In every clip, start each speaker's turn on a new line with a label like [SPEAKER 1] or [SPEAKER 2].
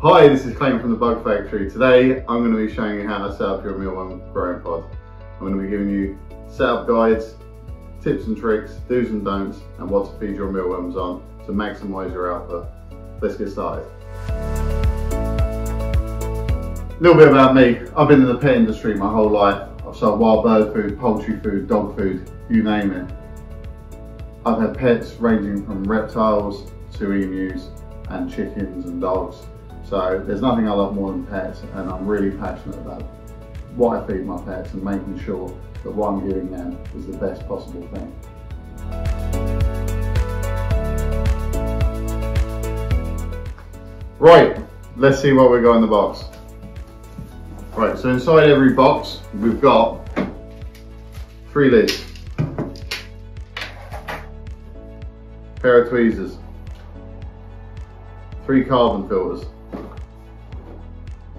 [SPEAKER 1] Hi, this is Clayton from the Bug Factory. Today I'm going to be showing you how to set up your mealworm growing pod. I'm going to be giving you setup guides, tips and tricks, do's and don'ts, and what to feed your mealworms on to maximise your output. Let's get started. A little bit about me. I've been in the pet industry my whole life. I've sold wild bird food, poultry food, dog food, you name it. I've had pets ranging from reptiles to emus and chickens and dogs. So there's nothing I love more than pets and I'm really passionate about what I feed my pets and making sure that what I'm giving them is the best possible thing. Right, let's see what we got in the box. Right, so inside every box we've got three lids, pair of tweezers, three carbon filters,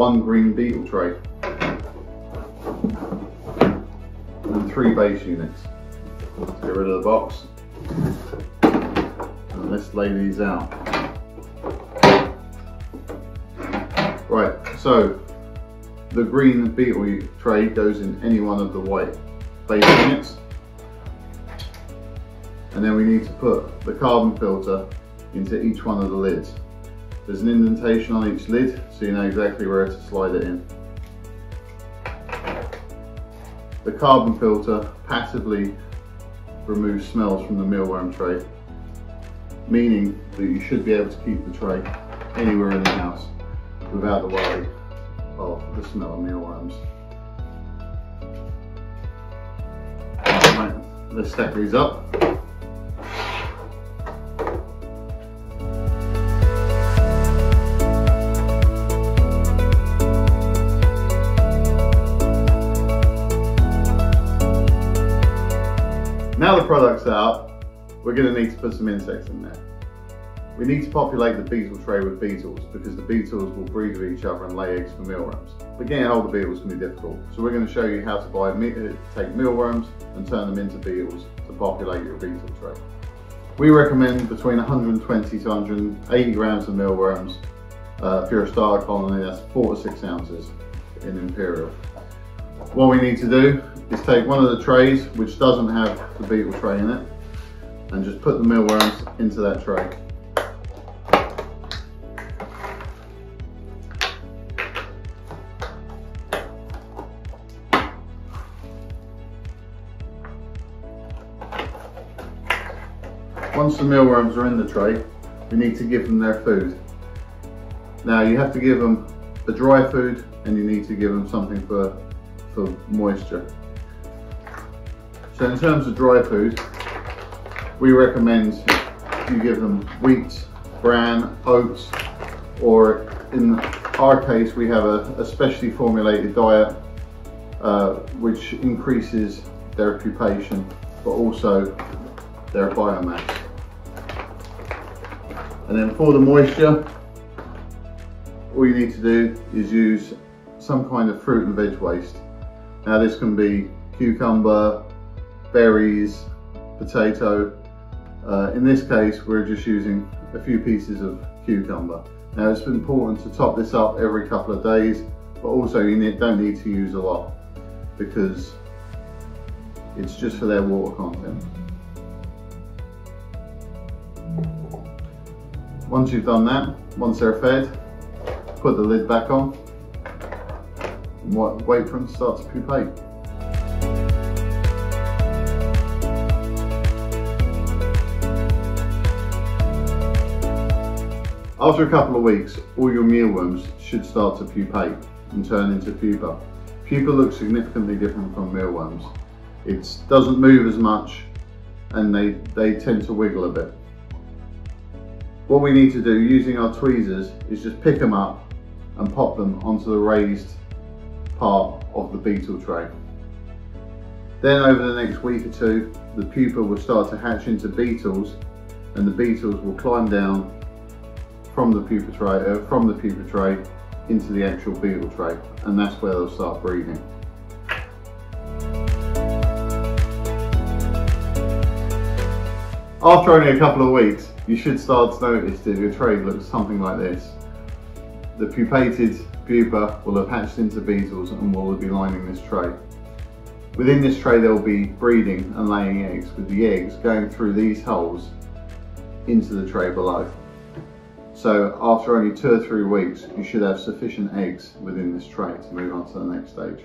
[SPEAKER 1] one green beetle tray, and three base units. Let's get rid of the box and let's lay these out. Right, so the green beetle tray goes in any one of the white base units. And then we need to put the carbon filter into each one of the lids. There's an indentation on each lid, so you know exactly where to slide it in. The carbon filter passively removes smells from the mealworm tray, meaning that you should be able to keep the tray anywhere in the house without the worry of the smell of mealworms. Right, let's stack these up. Product's out, we're going to need to put some insects in there. We need to populate the beetle tray with beetles because the beetles will breed with each other and lay eggs for mealworms. But getting hold of beetles can be difficult, so we're going to show you how to buy uh, take mealworms and turn them into beetles to populate your beetle tray. We recommend between 120 to 180 grams of mealworms. Uh, you're a starter colony, that's four to six ounces in imperial. What we need to do is take one of the trays, which doesn't have the beetle tray in it, and just put the mealworms into that tray. Once the mealworms are in the tray, we need to give them their food. Now you have to give them a dry food and you need to give them something for, for moisture. So in terms of dry food, we recommend you give them wheat, bran, oats, or in our case we have a, a specially formulated diet uh, which increases their pupation but also their biomass. And then for the moisture, all you need to do is use some kind of fruit and veg waste. Now this can be cucumber, berries, potato. Uh, in this case, we're just using a few pieces of cucumber. Now it's important to top this up every couple of days, but also you need, don't need to use a lot because it's just for their water content. Once you've done that, once they're fed, put the lid back on and wait for them to start to pupate. After a couple of weeks, all your mealworms should start to pupate and turn into pupa. Pupa looks significantly different from mealworms. It doesn't move as much and they, they tend to wiggle a bit. What we need to do using our tweezers is just pick them up and pop them onto the raised part of the beetle tray. Then over the next week or two, the pupa will start to hatch into beetles and the beetles will climb down from the pupa tray, uh, from the pupa tray into the actual beetle tray and that's where they'll start breeding. After only a couple of weeks, you should start to notice that your tray looks something like this. the pupated pupa will have hatched into beetles and will be lining this tray. Within this tray there will be breeding and laying eggs with the eggs going through these holes into the tray below. So after only two or three weeks you should have sufficient eggs within this tray to move on to the next stage.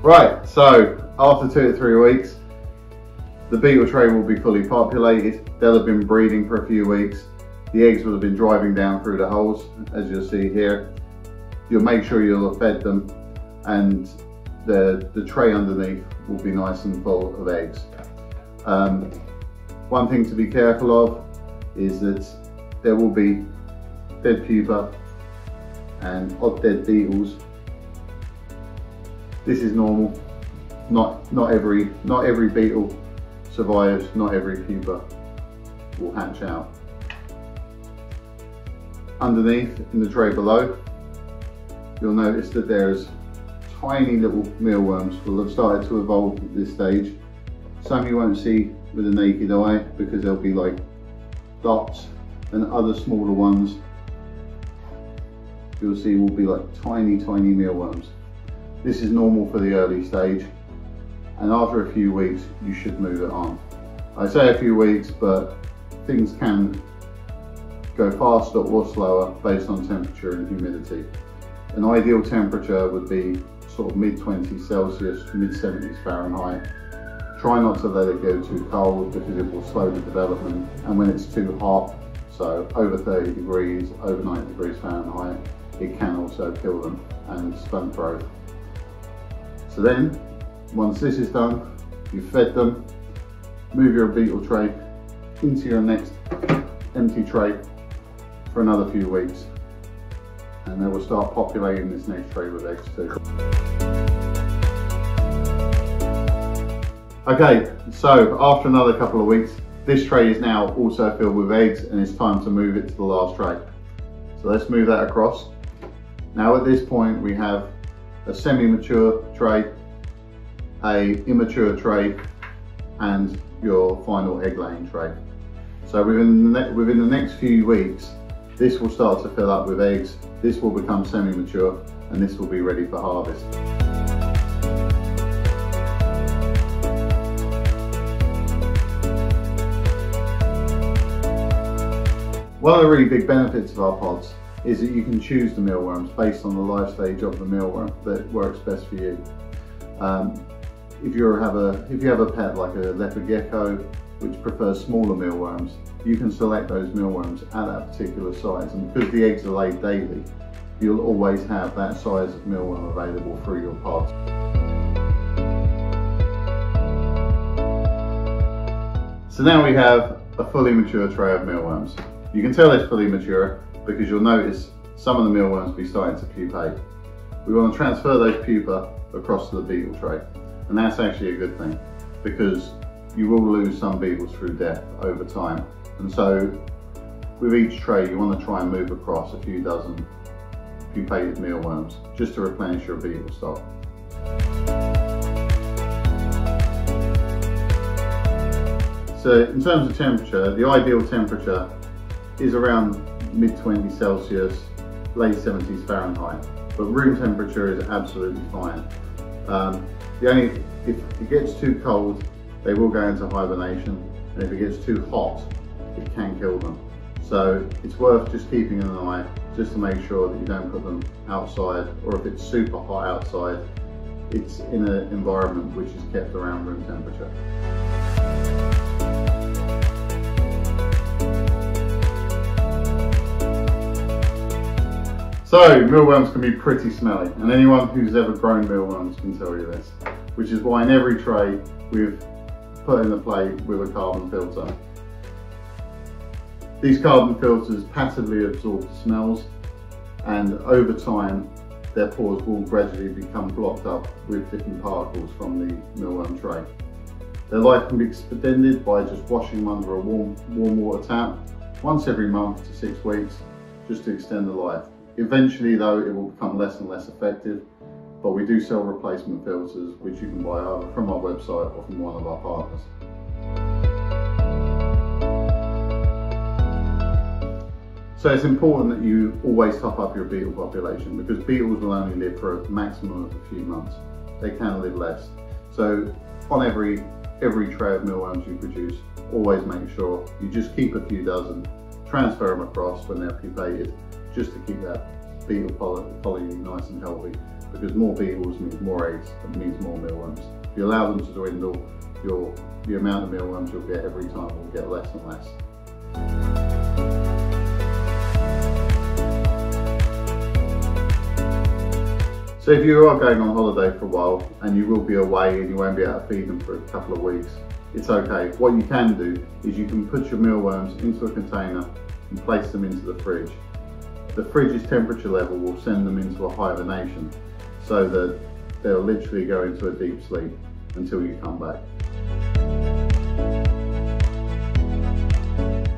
[SPEAKER 1] Right, so after two or three weeks, the beetle tray will be fully populated. They'll have been breeding for a few weeks. The eggs will have been driving down through the holes, as you'll see here. You'll make sure you'll have fed them and the, the tray underneath will be nice and full of eggs. Um, one thing to be careful of is that there will be dead pupa and odd dead beetles this is normal. Not not every not every beetle survives. Not every pupa will hatch out. Underneath in the tray below, you'll notice that there's tiny little mealworms will have started to evolve at this stage. Some you won't see with the naked eye because they'll be like dots and other smaller ones you'll see will be like tiny, tiny mealworms. This is normal for the early stage and after a few weeks you should move it on. I say a few weeks but things can go faster or slower based on temperature and humidity. An ideal temperature would be sort of mid 20s Celsius, mid 70s Fahrenheit. Try not to let it go too cold because it will slow the development and when it's too hot, so over 30 degrees, over 90 degrees Fahrenheit, it can also kill them and stunt growth. So then, once this is done, you've fed them, move your beetle tray into your next empty tray for another few weeks. And they will start populating this next tray with eggs too. Okay, so after another couple of weeks, this tray is now also filled with eggs and it's time to move it to the last tray. So let's move that across. Now at this point we have a semi-mature tray, a immature tray, and your final egg laying tray. So within the, within the next few weeks, this will start to fill up with eggs, this will become semi-mature, and this will be ready for harvest. One of the really big benefits of our pods is that you can choose the mealworms based on the life stage of the mealworm that works best for you. Um, if you have a if you have a pet like a leopard gecko which prefers smaller mealworms, you can select those mealworms at that particular size. And because the eggs are laid daily, you'll always have that size of mealworm available through your pods. So now we have a fully mature tray of mealworms. You can tell it's fully mature because you'll notice some of the mealworms be starting to pupate. We want to transfer those pupa across to the beetle tray and that's actually a good thing because you will lose some beetles through death over time and so with each tray you want to try and move across a few dozen pupated mealworms just to replenish your beetle stock. So in terms of temperature, the ideal temperature is around mid 20 Celsius, late 70s Fahrenheit. But room temperature is absolutely fine. Um, the only, if it gets too cold, they will go into hibernation. And if it gets too hot, it can kill them. So it's worth just keeping an eye just to make sure that you don't put them outside or if it's super hot outside, it's in an environment which is kept around room temperature. So, mealworms can be pretty smelly, and anyone who's ever grown mealworms can tell you this, which is why in every tray we've put in the plate with a carbon filter. These carbon filters passively absorb the smells, and over time their pores will gradually become blocked up with different particles from the mealworm tray. Their life can be extended by just washing them under a warm, warm water tap once every month to six weeks just to extend the life. Eventually though, it will become less and less effective but we do sell replacement filters which you can buy either from our website or from one of our partners. So it's important that you always top up your beetle population because beetles will only live for a maximum of a few months. They can live less. So on every every tray of mealworms you produce, always make sure you just keep a few dozen, transfer them across when they're pupated, just to keep that beetle colony nice and healthy. Because more beetles means more eggs, and means more mealworms. If you allow them to dwindle, your the amount of mealworms you'll get every time will get less and less. So if you are going on holiday for a while and you will be away and you won't be able to feed them for a couple of weeks, it's okay. What you can do is you can put your mealworms into a container and place them into the fridge. The fridge's temperature level will send them into a hibernation so that they'll literally go into a deep sleep until you come back.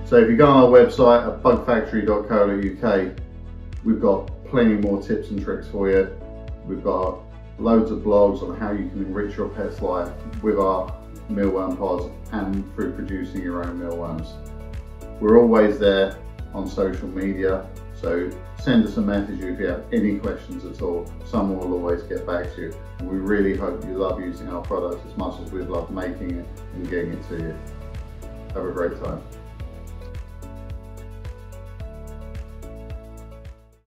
[SPEAKER 1] So if you go on our website at bugfactory.co.uk, we've got plenty more tips and tricks for you. We've got loads of blogs on how you can enrich your pet's life with our mealworm pods and through producing your own mealworms. We're always there on social media, so send us a message if you have any questions at all. Someone will always get back to you. We really hope you love using our products as much as we love making it and getting it to you. Have a great time.